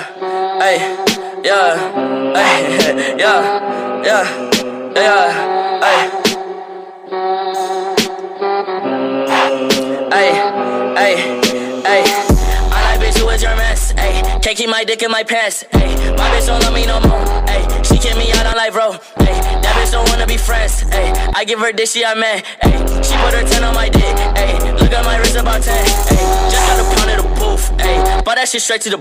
yeah, ay, yeah, ay, yeah, yeah, yeah, ay. Ay, ay, ay. I like bitch who is your mess. Ay, can't keep my dick in my pants. Ay, my bitch don't love me no more. Ay, she kick me out on life, bro. Ay, that bitch don't wanna be friends. Ay, I give her dick, she a man. Ay, she put her 10 on my dick. Ay, look at my wrist about 10. Ay, just got a pound of the booth. Ay, bought that shit straight to the